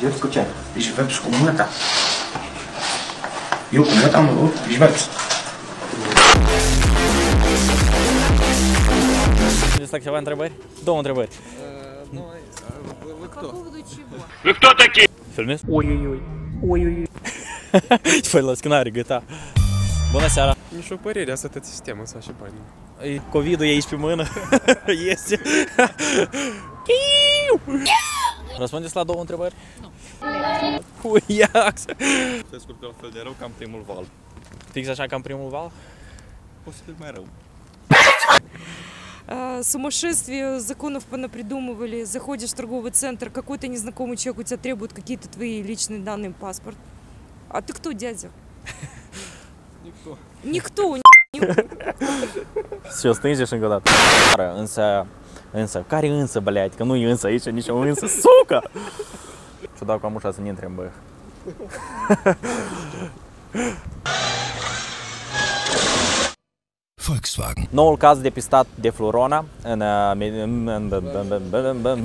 Живеят с кучета. Живеят с комуната. Eu cu măta mă rog, живеят. Есть так, ceva întrebări? Două întrebări. Ну, вы, вы По кто? поводу чего? Filmezi? Oi-oi-oi. Oi-oi-oi. Păi la scenare, gata. Bună seara! Nici o părere, asta tot sistemul să așa bani. E COVID-ul e aici pe mână. este. Răspundeți la două întrebări? Nu. Uiax! Se scurtă la fel de rău ca în primul val. Fix așa ca în primul val? Posibil mai rău. А, Сумасшествие законов понапридумывали. Заходишь в торговый центр, какой-то незнакомый человек у тебя требует какие-то твои личные данные, паспорт. А ты кто, дядя? Никто. Никто. Все, o dată. Însă, însă, care însă, blядь, că nu e însă aici, nici o însă, sucă! Și dau cam ușa să ne intre în băie. Volkswagen. Noul caz depistat de Florona în... uh, me- în- în- în- în- în-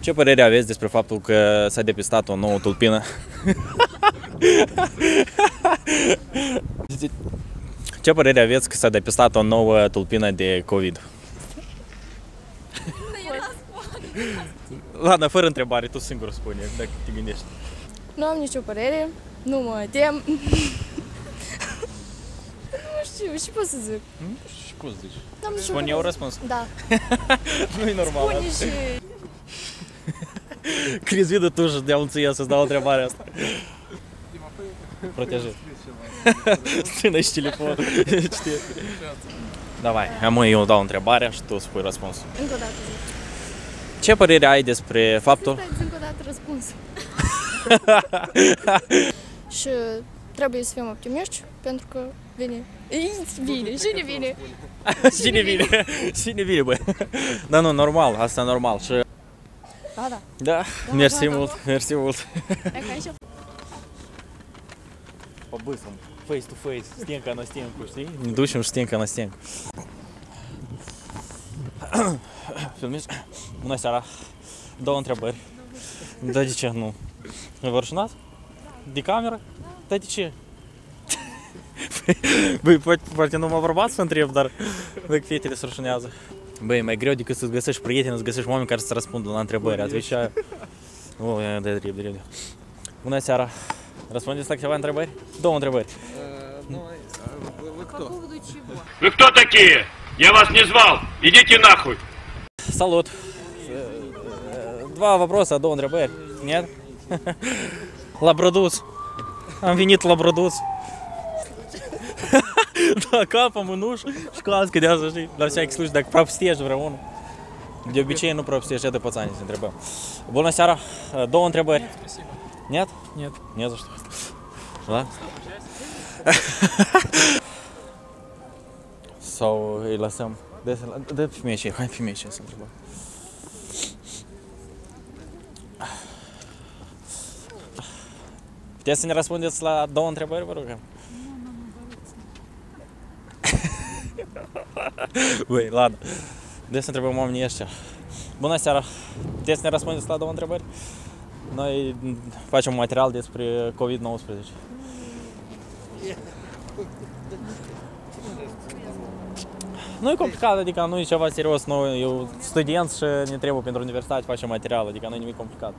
Ce părere aveți despre faptul că s-a depistat o nouă tulpină? Ce părere aveți că s-a depistat o nouă tulpină de COVID? Lana, fără întrebare, tu singur spune, dacă te gândești. Nu am nicio părere, nu mă tem. nu știu, ce pot să zic? Hm? Nu știu ce pot să zici. Am nicio Spun eu răspuns? Da. nu e normal. Spune asta. și... Criz, vidă tu și de-am înțeles să-ți dau întrebarea asta. Protejez. Strână și telefonul. Știi? Da, vai, mă, eu dau întrebarea și tu spui răspunsul. Încă o dată. Ce părere ai despre faptul... Stai, zic încă o dată răspunsul. și trebuie să fim optimiști, pentru că vine... Ei, Vine, și ne vine. Cine vine? Cine vine, băi? Da, nu, normal, asta e normal. Și Da, da. da, mersi mult, mersi mult. E ca și По-быстрому, face to face, стенка на стенку, știi? Ne ducem стенка на стенку. Filmezi? Bună seara! Două întrebări. Da, de ce nu? Vă rușinați? De cameră? Da, de ce? Băi, poate, poate numai bărbați să întreb, dar dacă fetele se rușinează. Băi, e mai greu decât să-ți găsești prieteni, să găsești oameni care să răspundă la întrebări. Отвечаю. O, e de drept, drept. Bună seara! Răspundeți la ceva întrebări? Două întrebări. Э, Ну, а вы, кто? Вы кто такие? Я вас не звал. Идите нахуй. Салут. Два вопроса до Андре Нет? Лабрадус. Амвинит лабрадус. Да, капа, минуш, шкаски, когда зашли. На всякий случай, так пропстєш в району. Де обічайно пропстєш, это пацанець не треба. Бона сяра, э, до он. Нет. Нет? Не за что. Ладно. So, и ласем. Dă, dă pe mie și hai pe mie și să întreb. Puteți să ne răspundeți la două întrebări, vă rugăm? Băi, ladă. De să întrebăm oamenii ăștia. Bună seara! Puteți să ne răspundeți la două întrebări? Noi facem un material despre COVID-19. Yeah. E e adică nu e nimic complicat.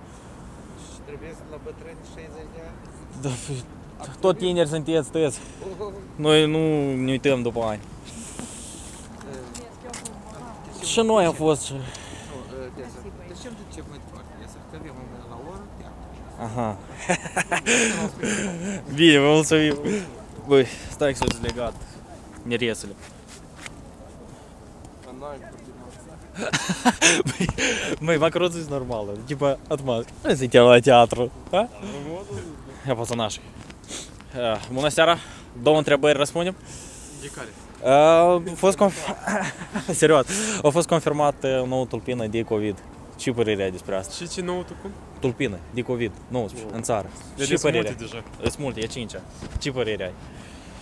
Trebuie la bătrâni 60 de ani. Da, f- tot tineri sunteți, tăți. Noi nu ne uităm după ani. Și noi am fost și... Ну, э, Деза, зачем тут тебе мыть пахнет? Я сортовал на орă, Aha. Bine, vă mulțumim. Băi, stai că s-o legat miresele. Băi, băi, макроцы is normală, типа отмазка. Hai să-i la teatru, da? Ia pățănașii. Bună seara, două întrebări răspundem. De care? Uh, a fost conf... Serios, a fost confirmat uh, o nouă tulpină de COVID. Ce părere ai despre asta? Și ce nou tu cum? Tulpină de COVID, 19, în țară. Ce Vedeți părere? multe deja. Sunt multe, e cincea. Ce părere ai?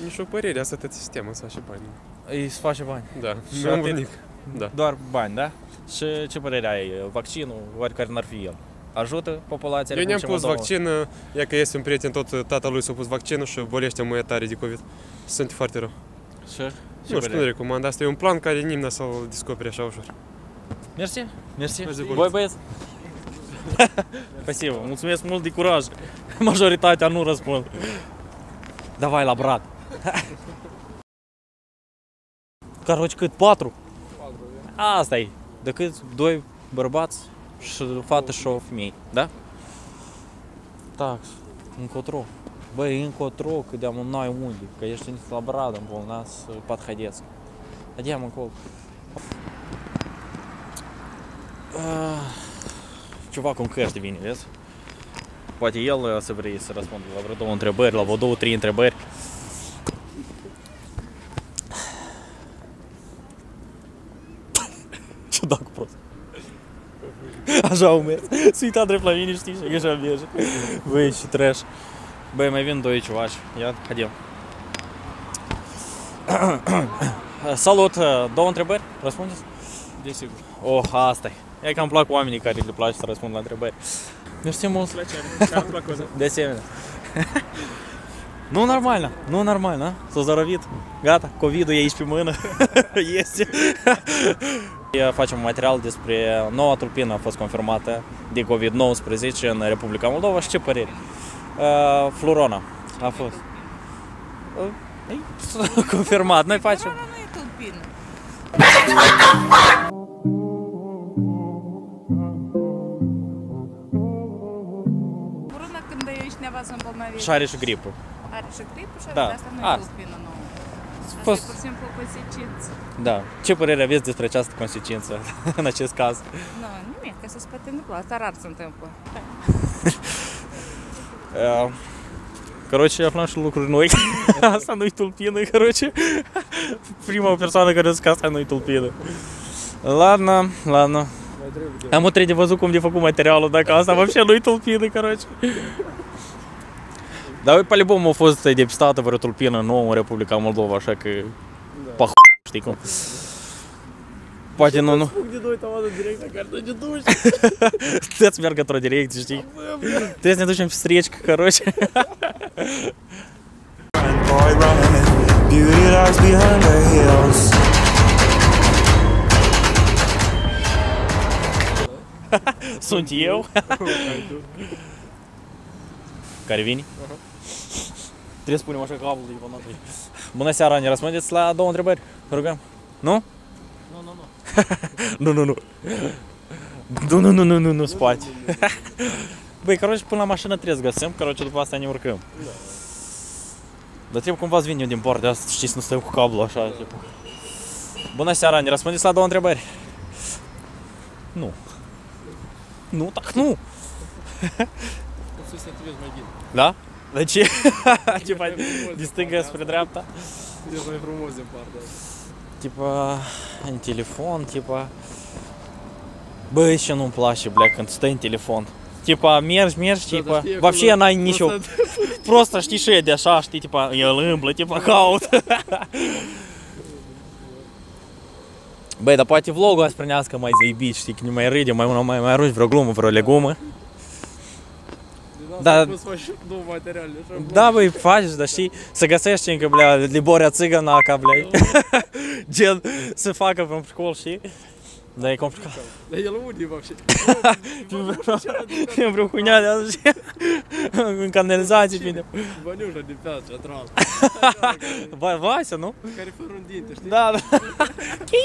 Nici o părere, asta tot sistemul să așa bani. Îi se face bani. Da, Și nu am atât. nimic. Da. Doar bani, da? Și ce părere ai? Vaccinul, oarecare n-ar fi el? ajută populația Eu ne-am Republicii pus Moldova? vaccin, e că este un prieten, tot tatălui s-a pus vaccinul și bolește mai tare de COVID. Se simte foarte rău. Și? Nu știu, nu recomand. Asta e un plan care nimeni nu să-l descopere așa ușor. Mersi, mersi. Mersi, Voi băieți? Спасибо, mulțumesc mult de curaj. Majoritatea nu răspund. Давай la brat. Caroci cât? Patru? Asta e. De cât? Doi bărbați și o fată și o femeie, da? Так, încotro. Băi, încotro, că de-am n-ai unde, că ești în la bradă, în нас подходец. Идем încolo. Ah, Ceva cu cărți vine, vezi? Poate el uh, să vrei să răspundă la vreo două întrebări, la vreo două, trei întrebări. Ciudat cu prost. Așa au mers. S-a uitat drept la mine, știi, și așa merge. Băi, și trash. Băi, mai vin doi ciuvași. Ia, haidem. Salut! uh, Două întrebări? Răspundeți? Desigur. Oh, asta e. E că îmi plac oamenii care le place să răspund la întrebări. Mersi mult! Chiar plăcut. De asemenea. Nu normal, nu normal, da? S-a zărăvit. Gata, COVID-ul e aici pe mână. este. Facem un material despre noua tulpină a fost confirmată de COVID-19 în Republica Moldova și ce părere? Uh, Florona a fost. Uh, e confirmat, noi facem. nu e tulpină. Urână când e cineva să îmbolnăvește. Și are și gripă. Are și gripă și Da. de asta nu e Asta. tulpină nouă. Asta Fost- e pur și simplu o consecință. Da. Ce părere aveți despre această consecință în acest caz? Nu, nimic, că se poate întâmpla. Asta rar se întâmplă. Uh, Короче, aflam și lucruri noi. asta nu-i tulpină, короче. Prima persoană care zic că asta nu-i tulpină. Ладно, ладно. Am o trebuie de văzut cum de făcut materialul, dacă asta вообще nu-i tulpină, короче. Dar по-любому a fost depistată vreo tulpină nouă în Republica Moldova, așa că... Da. știi cum. Poate nu, nu. de doi tavană direct la cartă de duș. Trebuie să meargă într-o direcție, știi? Trebuie să ne ducem короче. boy running. Beauty lies behind the hills. Sunt eu. Care vine? Trebuie să punem așa cablul de iPhone Bună seara, ne răspundeți la două întrebări? Vă rugăm. Nu? Nu, nu, nu. Nu, nu, nu. Nu, nu, nu, nu, nu, nu, spate. Băi, короче, până la mașină trebuie să găsim, короче, după asta ne urcăm. Dar trebuie cumva să vin eu din partea asta, știi, să nu stau cu cablu așa, tipo. Bună seara, ne răspundeți la două întrebări? Nu. Nu, tak nu. Să te vezi mai bine. Da? De ce? Tipa, din stânga spre dreapta? E mai frumos din partea asta. Tipa, în telefon, tipa... Băi, ce nu-mi place, bля, când stai în telefon. Tipa, mergi, mergi, Da, tipa, dar știi, вообще acolo n-ai nicio... просто- Просто știi și de așa, știi, tipa, el îmblă, tipa, caut. Băi, dar poate vlogul ăsta prinească mai zaibit, știi, că ne mai râde, mai, mai, mai arunci vreo glumă, vreo legumă. Din Da. asta poți face două materiale. Așa, Da, băi, faci, dar știi, să găsești încă, bля, Liboria Țigănaca, bля, gen, să facă vreun pricol, știi? Da, e complicat. Dar el unde вообще? În vreo huinea de asta, știi? În canalizație, bine. Văniușa de pe asta, tras. Va- Vasea, nu? Care fără un dinte, știi? Da, da. Și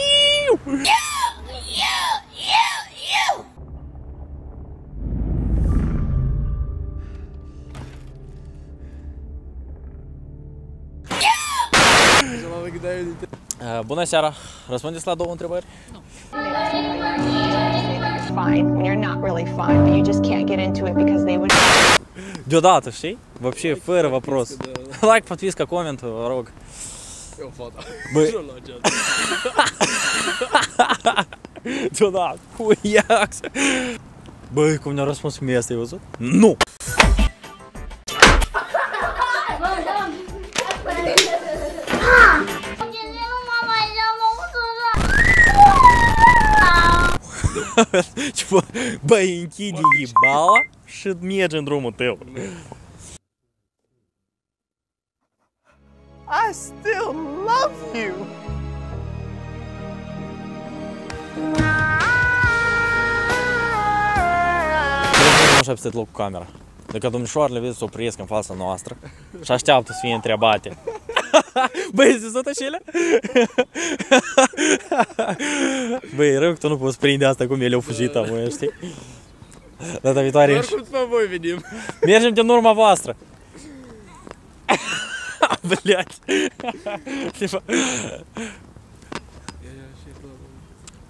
La mă gândeam eu dinte. Uh, Bună seara! Răspundeți la două întrebări? fine when you're not really fine, but you just can't get into it because they would. Deodată, știi? Вообще, fără вопрос. Like, подписка, комент, vă rog. Eu fata. Băi. Și la aceasta. Deodată, huiax. Băi, cum ne-a răspuns mie asta, ai văzut? Nu! Tipo, băi, închide ibala și mergi în drumul tău. I still love you. Nu așa peste loc cu camera. Dacă domnișoarele vezi să opresc în fața noastră și așteaptă să fie întrebate. Băi, ți tot așa Băi, rău că tu nu poți prinde asta cum ele au fugit, mă, știi? Data viitoare ești. Oricum după voi venim. Mergem din urma voastră. Блять. Типа.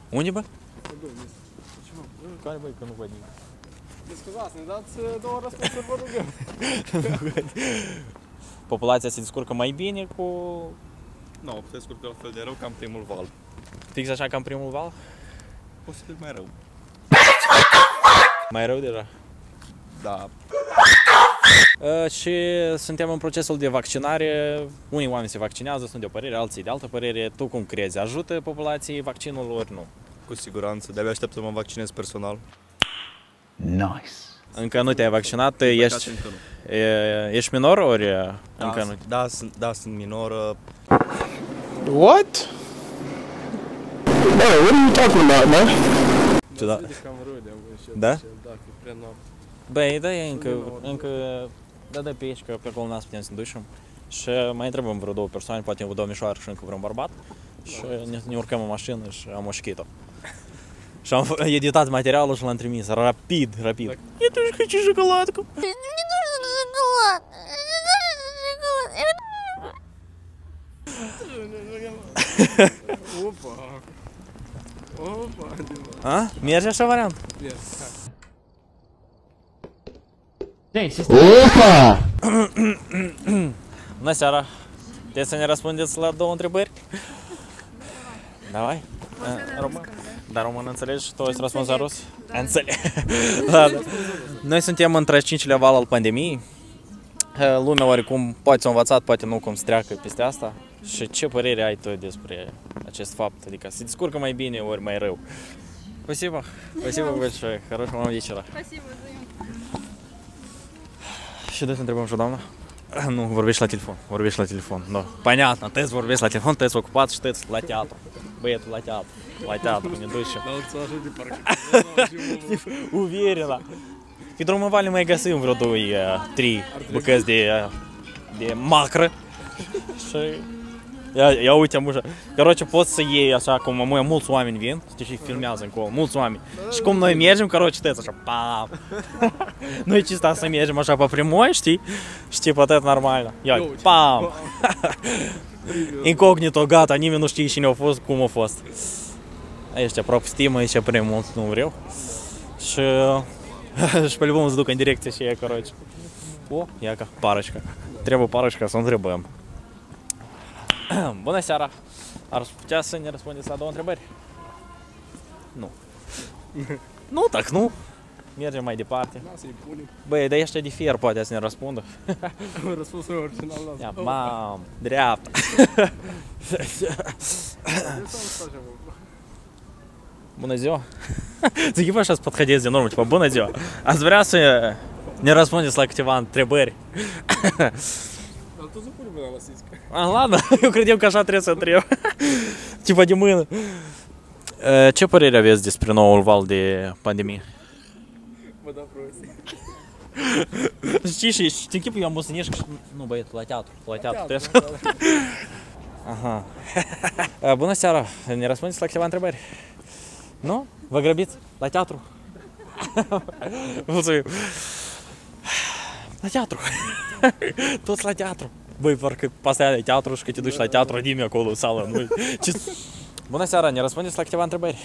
Unde, bă? Care băi că nu văd nimic? Scuzați, ne dați două răspunsuri, vă rugăm. Populația se descurcă mai bine cu... Nu, se descurcă la fel de rău ca în primul val. Fix așa ca în primul val? Posibil mai rău. Mai rău deja. Da. Uh, și suntem în procesul de vaccinare. Unii oameni se vaccinează, sunt de o părere, alții de altă părere. Tu cum crezi? Ajută populației vaccinul ori nu? Cu siguranță. De-abia aștept să mă vaccinez personal. Nice. Încă nu te-ai vaccinat, ești, încă nu. e, ești minor ori Da, încă nu? sunt- da, sunt, da, sunt minor. uh, What? Bro, what are you talking about, man? Ciudat. Cam râde, am văzut. Da? Da, că prea noapte. Băi, da, e încă, încă, da, da, pe aici, că pe acolo nas putem să ne ducem. Și mai întrebăm vreo două persoane, poate o domnișoară și încă vreun bărbat. Și ne, ne urcăm în mașină și am oșchit-o. Și am editat materialul și l-am trimis rapid, rapid. Я тоже хочу шоколадку. Opa! Opa! A? Merge așa variant? Opa! Bună seara! Puteți să ne răspundeți la două întrebări? Давай. Uh, Român? Dar român înțelegi? Tu ești răspuns la rus? Înțeleg. da, da. Noi suntem în 35-lea val al pandemiei. Uh, Lumea oarecum poate s-a învățat, poate nu cum să treacă peste asta. Și ce părere ai tu despre acest fapt? Adică se descurcă mai bine ori mai rău? Спасибо. Спасибо большое. Хорошего вам вечера. Спасибо, Și de să întrebăm și o doamnă? Ну, вървиш на телефон, вървиш на телефон, да. Понятно, тест вървиш на телефон, тест окупат, штец, ла театър. Бед, ла театър, ла театър, не дуйше. Уверена. Hidromovali mai găsim vreo 2-3 bucăți de, de macră și ia, ia uite, mușa. Короче, poți să iei așa cum mă, mulți oameni vin, știi, și filmează încolo, mulți oameni. Și cum noi mergem, короче, tăți așa, pam. Noi чисто să mergem așa pe primoi, știi? Și tипа это нормально. Ia, pam. Incognito, gata, nimeni nu știe cine a fost, cum a fost. Aici propustim, aici prea mult nu vreau. Și, și по-любому să duc în direcția și e, короче. O, iaca, parășca. Trebuie parășca să o întrebăm. Bună seara! Ar putea să ne răspundeți la două întrebări? Nu. nu, tak nu. Mergem mai departe. Băi, dar ăștia de fier poate să ne răspundă. Răspunsul original la Ia, mam, dreapta. Bună ziua! Zic, așa să podходить de normă, tipa, bună ziua! Ați vrea să ne răspundeți la câteva întrebări? Tu запuli mâna la siscă. A, ладно. E, Ce părere aveți despre noul val de pandemie? Mă da prost. Știi și știi chipul, eu am să și... Nu, băietul, la teatru, la teatru. trebuie să- Aha. E, Bună seara, ne răspundeți la câteva întrebări? Nu? Vă grăbiți? La teatru? Mulțumim. La teatru. Toți la teatru. Băi, parcă постоянно e teatru și că te duci la teatru, nimeni acolo în sală. Nu? Ce... Bună seara, ne răspundeți la câteva întrebări?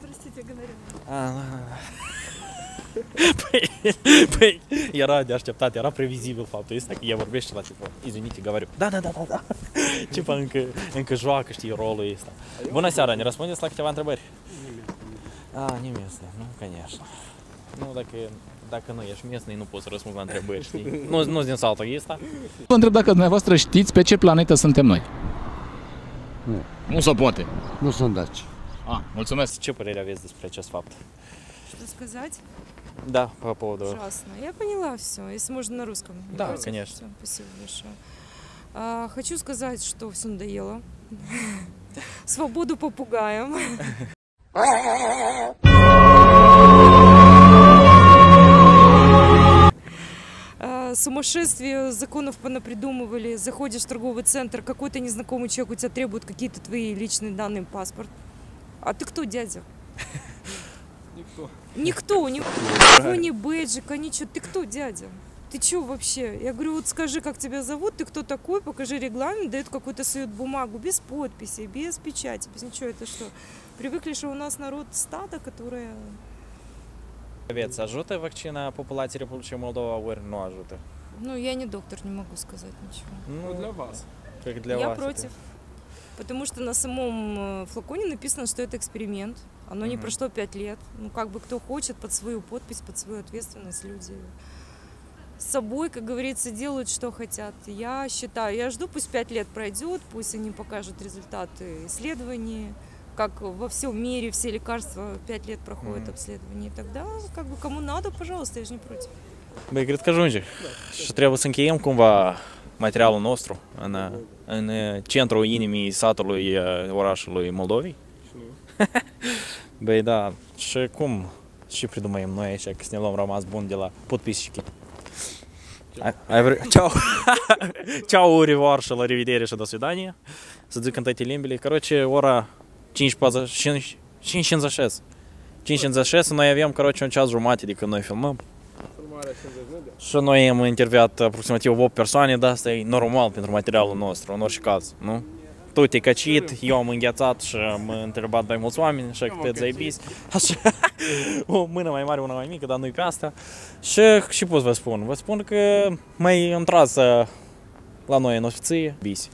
Простите, говорю. A, da, da, da. Păi, păi, era de așteptat, era previzibil faptul ăsta că ea vorbește la telefon. Извините, говорю. Da, da, da, da, da. Tipa încă, încă joacă, știi, rolul ăsta. Bună seara, ne răspundeți la câteva întrebări? A, не местный, ну, конечно. Nu, dacă, dacă nu ești местный, nu poți să răspunzi la întrebări, știi? Nu, nu din saltul ăsta. Vă întreb dacă dumneavoastră știți pe ce planetă suntem noi. Nu. Nu se poate. Nu sunt daci. Ah, mulțumesc. Ce părere aveți despre acest fapt? рассказать? Да, по поводу... Ужасно. Я поняла все. Если можно на русском. Не Да, против? конечно. Всё, спасибо большое. А, хочу сказать, что все надоело. Свободу попугаем. Сумасшествие законов понапридумывали. Заходишь в торговый центр, какой-то незнакомый человек у тебя требует какие-то твои личные данные, паспорт. А ты кто, дядя? Никто. Никто, никто, ни бейджика, ничего. Ты кто, дядя? Ты чё вообще? Я говорю, вот скажи, как тебя зовут, ты кто такой, покажи регламент, дают какую-то свою бумагу, без подписи, без печати, без ничего. Это что? Привыкли, что у нас народ стадо, которое... Вець, а жути вакцина популяції Республіки Молдова, говорю, ну а жути? Ну, я не доктор, не могу сказать ничего. Ну, для вас. Как для я вас. против. Потому что на самом э, флаконе написано, что это эксперимент. Оно не Мгм. прошло пять лет. Ну, как бы кто хочет, под свою подпись, под свою ответственность люди с собой, как говорится, делают, что хотят. Я считаю, я жду, пусть пять лет пройдет, пусть они покажут результаты исследований, как во всем мире все лекарства пять лет проходят Мгм. обследование. И тогда, как бы, кому надо, пожалуйста, я же не против. Băi, cred că ajunge. Și trebuie să încheiem cumva materialul nostru în, în centrul inimii satului, eh, orașului Moldovei. Băi, da. Și cum? Și придумаем noi așa, că să ne luăm rămas bun de la подписчики. Ai, revoir și la revedere și до свидания. Să zic în toate limbile. Короче, ora 5.56. 5.56. 5.56, noi avem, короче, un ceas jumate de când noi filmăm. Filmarea 50 de Și noi am interviat aproximativ 8 persoane, dar asta e normal pentru materialul nostru, în orice caz, nu? Tu te-ai căcit, eu am înghețat și am întrebat mai mulți oameni, așa că te zaibiți. Așa, o mână mai mare, una mai mică, dar nu-i pe asta. Și și pot să vă spun? Vă spun că mai intrat la noi în ofiție, bisi.